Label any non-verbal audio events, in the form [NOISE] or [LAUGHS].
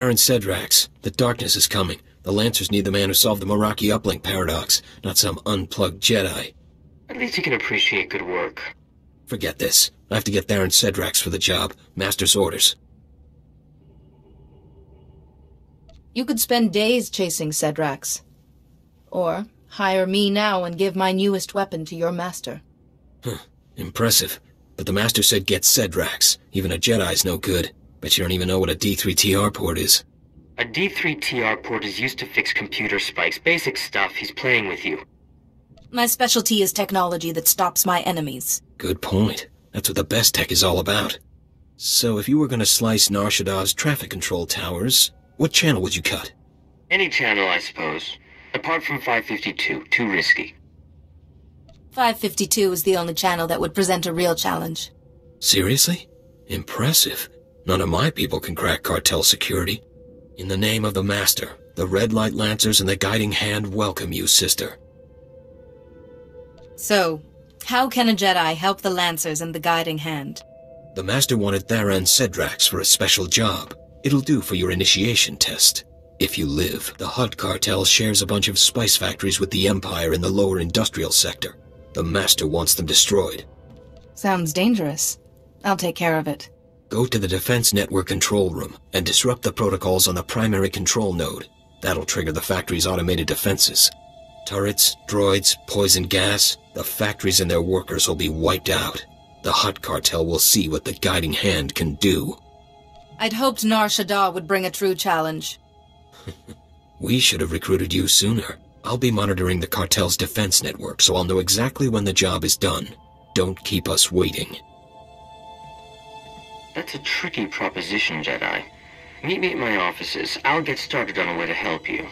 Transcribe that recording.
Tharan Cedrax, the darkness is coming. The Lancers need the man who solved the Meraki uplink paradox, not some unplugged Jedi. At least he can appreciate good work. Forget this. I have to get Tharan Cedrax for the job. Master's orders. You could spend days chasing Cedrax. Or hire me now and give my newest weapon to your master. Huh. Impressive. But the Master said get Cedrax. Even a Jedi's no good. Bet you don't even know what a D3TR port is. A D3TR port is used to fix computer spikes. Basic stuff. He's playing with you. My specialty is technology that stops my enemies. Good point. That's what the best tech is all about. So if you were going to slice Nar Shaddaa's traffic control towers, what channel would you cut? Any channel, I suppose. Apart from 552. Too risky. 552 is the only channel that would present a real challenge. Seriously? Impressive. None of my people can crack cartel security. In the name of the Master, the Red Light Lancers and the Guiding Hand welcome you, sister. So, how can a Jedi help the Lancers and the Guiding Hand? The Master wanted Tharan Cedrax for a special job. It'll do for your initiation test. If you live, the Hutt cartel shares a bunch of spice factories with the Empire in the lower industrial sector. The Master wants them destroyed. Sounds dangerous. I'll take care of it. Go to the Defense Network control room and disrupt the protocols on the primary control node. That'll trigger the factory's automated defenses. Turrets, droids, poison gas, the factories and their workers will be wiped out. The Hutt cartel will see what the guiding hand can do. I'd hoped Nar Shaddaa would bring a true challenge. [LAUGHS] we should have recruited you sooner. I'll be monitoring the cartel's defense network, so I'll know exactly when the job is done. Don't keep us waiting. That's a tricky proposition, Jedi. Meet me at my offices. I'll get started on a way to help you.